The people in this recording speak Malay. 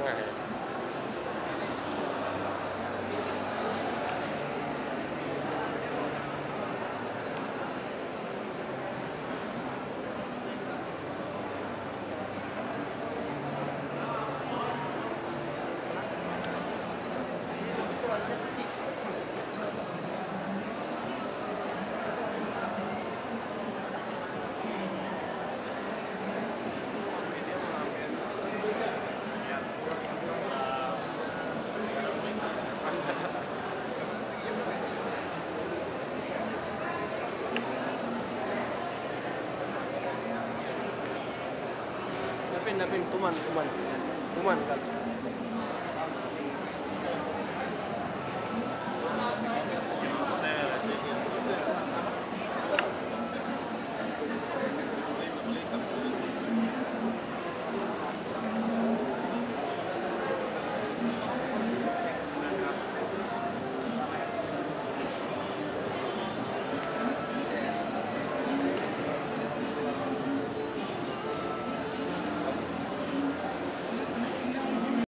Alright. Navin, navin, tuman, tuman. Tuman ka.